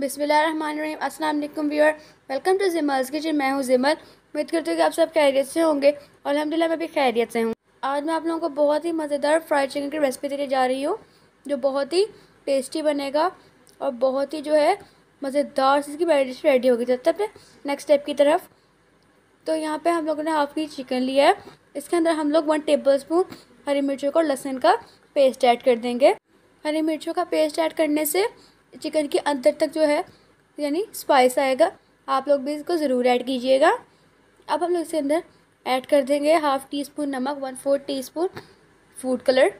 बिस्मिल्लाम अस्सलाम वालेकुम viewer, welcome to Jimal's kitchen. मैं हूँ जिमल। उम्मीद करती हूँ कि आप सब खैरियत से होंगे और अलहमदिल्ला मैं भी खैरियत से हूँ। आज मैं आप लोगों को बहुत ही मज़ेदार फ्राइड चिकन की रेसिपी देने जा रही हूँ, जो बहुत ही टेस्टी बनेगा और बहुत ही जो है मज़ेदार इसकी डिश रेडी होगी। जब तक नेक्स्ट स्टेप की तरफ़ तो यहाँ पे हम लोगों ने हाफ़ की चिकन लिया है। इसके अंदर हम लोग वन टेबल स्पून हरी मिर्चों का लहसुन का पेस्ट ऐड कर देंगे। हरी मिर्चों का पेस्ट ऐड करने से चिकन के अंदर तक जो है, यानी स्पाइस आएगा। आप लोग भी इसको ज़रूर ऐड कीजिएगा। अब हम लोग इसके अंदर ऐड कर देंगे हाफ़ टी स्पून नमक one four teaspoon food colour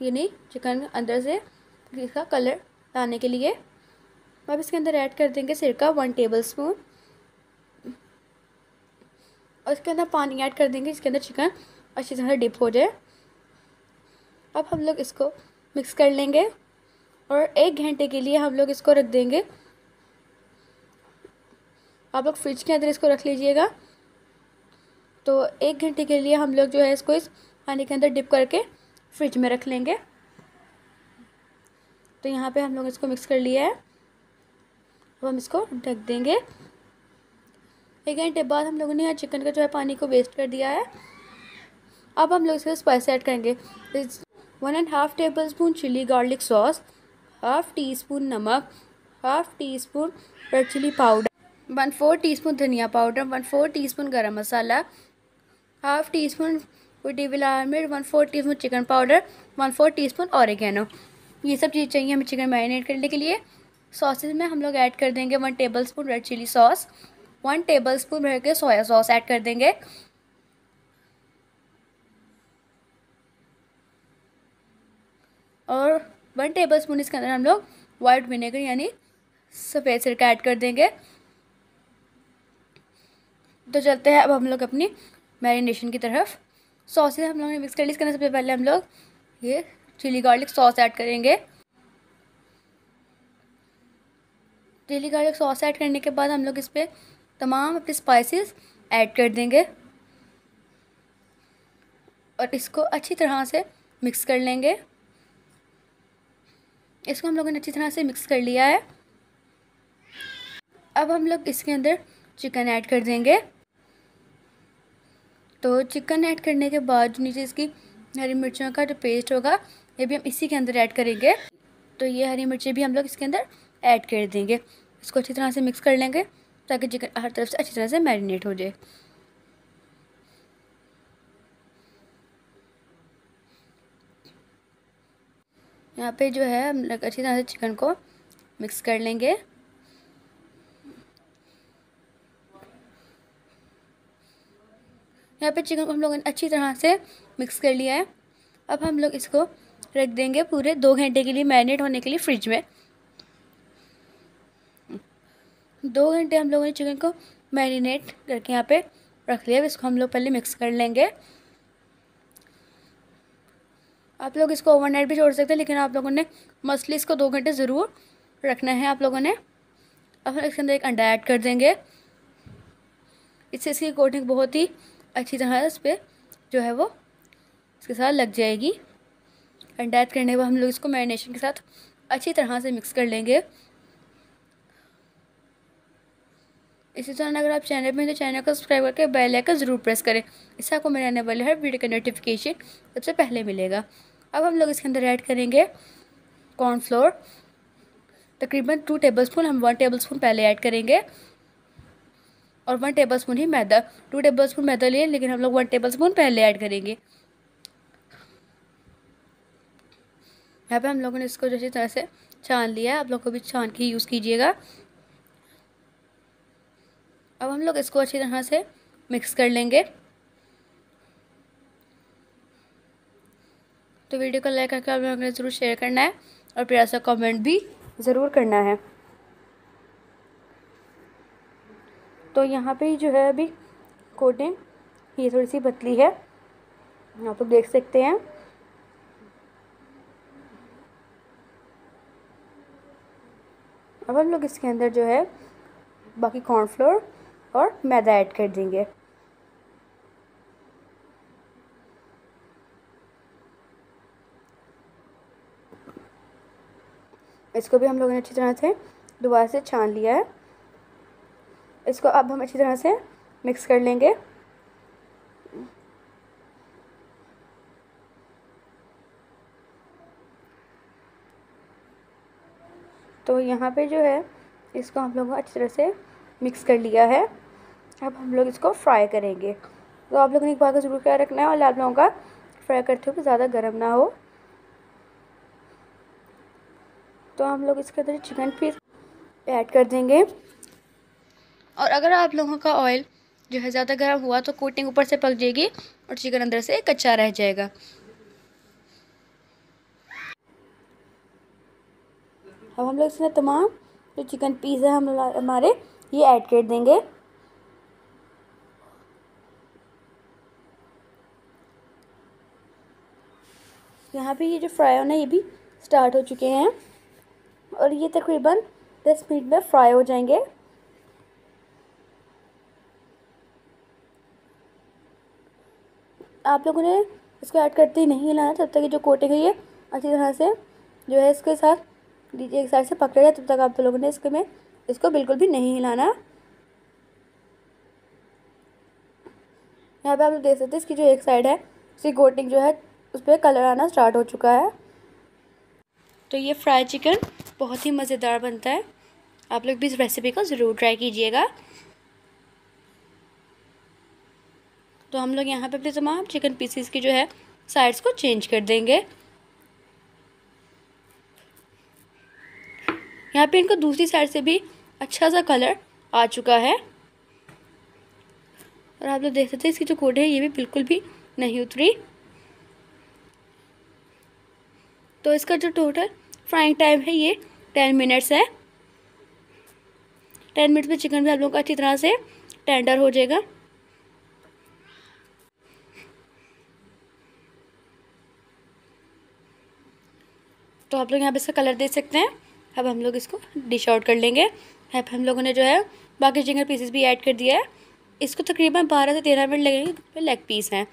यानी चिकन अंदर से इसका कलर लाने के लिए। अब इसके अंदर ऐड कर देंगे सिरका वन टेबल स्पून और इसके अंदर पानी ऐड कर देंगे, इसके अंदर चिकन अच्छी तरह डिप हो जाए। अब हम लोग इसको मिक्स कर लेंगे। और एक घंटे के लिए हम लोग इसको रख देंगे। आप लोग फ्रिज के अंदर इसको रख लीजिएगा। तो एक घंटे के लिए हम लोग जो है इसको इस पानी के अंदर डिप करके फ्रिज में रख लेंगे। तो यहाँ पे हम लोग इसको मिक्स कर लिया है। अब हम इसको ढक देंगे। एक घंटे बाद हम लोगों ने यहाँ चिकन का जो है पानी को वेस्ट कर दिया है। अब हम लोग इसके स्पाइस ऐड करेंगे। One and half tablespoon chilli garlic sauce half teaspoon नमक, half teaspoon red chilli powder, one four teaspoon धनिया powder, one four teaspoon garam masala, half teaspoon villa मिर्च one four teaspoon chicken powder, one four teaspoon oregano ये सब चीज़ चाहिए हमें chicken marinate करने के लिए। सॉसेज में हम लोग ऐड कर देंगे one tablespoon red chilli sauce, one tablespoon भर के सोया सॉस ऐड कर देंगे। और वन टेबल स्पून इसके अंदर हम लोग वाइट विनेगर यानी सफ़ेद सिरका ऐड कर देंगे। तो चलते हैं, अब हम लोग अपनी मैरिनेशन की तरफ़। सॉसेज हम लोगों ने मिक्स कर ली, इसके अंदर सबसे पहले हम लोग ये चिली गार्लिक सॉस ऐड करेंगे। चिली गार्लिक सॉस ऐड करने के बाद हम लोग इस पर तमाम अपने स्पाइसेस ऐड कर देंगे। और इसको अच्छी तरह से मिक्स कर लेंगे। इसको हम लोगों ने अच्छी तरह से मिक्स कर लिया है। अब हम लोग इसके अंदर चिकन ऐड कर देंगे। तो चिकन ऐड करने के बाद जो नीचे इसकी हरी मिर्चों का जो पेस्ट होगा, ये भी हम इसी के अंदर ऐड करेंगे। तो ये हरी मिर्ची भी हम लोग इसके अंदर ऐड कर देंगे। इसको अच्छी तरह से मिक्स कर लेंगे ताकि चिकन हर तरफ़ से अच्छी तरह से मैरिनेट हो जाए। यहाँ पे जो है हम लोग अच्छी तरह से चिकन को मिक्स कर लेंगे। यहाँ पे चिकन को हम लोगों ने अच्छी तरह से मिक्स कर लिया है। अब हम लोग इसको रख देंगे पूरे दो घंटे के लिए मैरिनेट होने के लिए फ्रिज में। दो घंटे हम लोगों ने चिकन को मैरिनेट करके यहाँ पे रख लिया। इसको हम लोग पहले मिक्स कर लेंगे। आप लोग इसको ओवरनाइट भी छोड़ सकते हैं, लेकिन आप लोगों ने मछली इसको दो घंटे ज़रूर रखना है आप लोगों ने। अब इसके अंदर एक अंडा ऐड कर देंगे। इससे इसकी कोटिंग बहुत ही अच्छी तरह इस पर जो है वो इसके साथ लग जाएगी। अंडा ऐड करने के बाद हम लोग इसको मैरिनेशन के साथ अच्छी तरह से मिक्स कर लेंगे। इसी तरह अगर आप चैनल में तो चैनल को सब्सक्राइब करके बेल आइकन ज़रूर प्रेस करें। इससे आपको मेरे आने वाले हर वीडियो का नोटिफिकेशन सबसे पहले मिलेगा। अब हम लोग इसके अंदर ऐड करेंगे कॉर्नफ्लोर तकरीबन टू टेबल स्पून हम वन टेबल स्पून पहले ऐड करेंगे और वन टेबल स्पून ही मैदा। टू टेबल स्पून मैदा लिए, लेकिन हम लोग वन टेबल स्पून पहले ऐड करेंगे। यहाँ पे हम लोगों ने इसको जैसी तरह से छान लिया आप लोग को भी छान के यूज़ कीजिएगा। अब हम लोग इसको अच्छी तरह से मिक्स कर लेंगे। तो वीडियो को लाइक करके आप लोगों ने ज़रूर शेयर करना है और प्यार सा कमेंट भी ज़रूर करना है। तो यहाँ पे जो है अभी कोटिंग ये थोड़ी सी पतली है। आप लोग देख सकते हैं। अब हम लोग इसके अंदर जो है बाकी कॉर्नफ्लोर और मैदा ऐड कर देंगे। इसको भी हम लोगों ने अच्छी तरह से दोबारा से छान लिया है। इसको अब हम अच्छी तरह से मिक्स कर लेंगे। तो यहाँ पे जो है, इसको हम लोग अच्छी तरह से मिक्स कर लिया है। अब हम लोग इसको फ्राई करेंगे। तो आप लोगों ने एक बात का ज़रूर ख्याल रखना है और आप लोगों का फ्राई करते हुए ज़्यादा गर्म ना हो। तो हम लोग इसके अंदर चिकन पीस ऐड कर देंगे। और अगर आप लोगों का ऑयल जो है ज़्यादा गर्म हुआ तो कोटिंग ऊपर से पक जाएगी और चिकन अंदर से कच्चा रह जाएगा। अब हम लोग इसमें तमाम जो चिकन पीस है हम हमारे ये ऐड कर देंगे। यहाँ पे ये जो फ्राई होना ये भी स्टार्ट हो चुके हैं। और ये तकरीबन दस मिनट में फ्राई हो जाएँगे। आप लोगों ने इसको ऐड करते ही नहीं हिलाना तब तक जो कोटिंग है ये अच्छी तरह से जो है इसके साथ एक साइड से पकड़े रहे, तब तक आप लोगों ने इसके में इसको बिल्कुल भी नहीं हिलाना। यहाँ पे आप लोग देख सकते हैं इसकी जो एक साइड है उसकी कोटिंग जो है उस पर कलर आना स्टार्ट हो चुका है। तो ये फ्राई चिकन बहुत ही मज़ेदार बनता है। आप लोग भी इस रेसिपी को ज़रूर ट्राई कीजिएगा। तो हम लोग यहाँ पे अपने तमाम चिकन पीसीस की जो है साइड्स को चेंज कर देंगे। यहाँ पे इनको दूसरी साइड से भी अच्छा सा कलर आ चुका है। और आप लोग देख सकते हैं, इसकी जो कोड है, ये भी बिल्कुल भी नहीं उतरी। तो इसका जो टोटल फ्राइंग टाइम है ये, टेन मिनट्स है। टेन मिनट्स में चिकन भी आप लोगों का अच्छी तरह से टेंडर हो जाएगा। तो आप लोग यहाँ पे इसका कलर देख सकते हैं। अब हम लोग इसको डिश आउट कर लेंगे। अब हम लोगों ने जो है बाकी चिकन पीसेस भी ऐड कर दिया है। इसको तकरीबन बारह से तेरह मिनट लगेंगे लेग पीस हैं।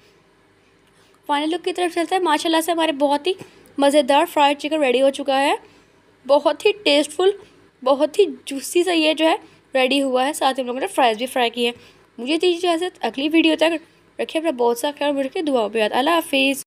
फाइनल लुक की तरफ़ चलता है। माशाल्लाह से हमारे बहुत ही मज़ेदार फ्राइड चिकन रेडी हो चुका है। बहुत ही टेस्टफुल बहुत ही जूसी सा ये जो है रेडी हुआ है। साथ ही हम लोगों ने फ्राइज़ भी फ्राई किए मुझे दीजिए इजाज़त, अगली वीडियो तक रखिए अपना बहुत सा ख्याल रखिए दुआ पे अल्लाह हाफिज़।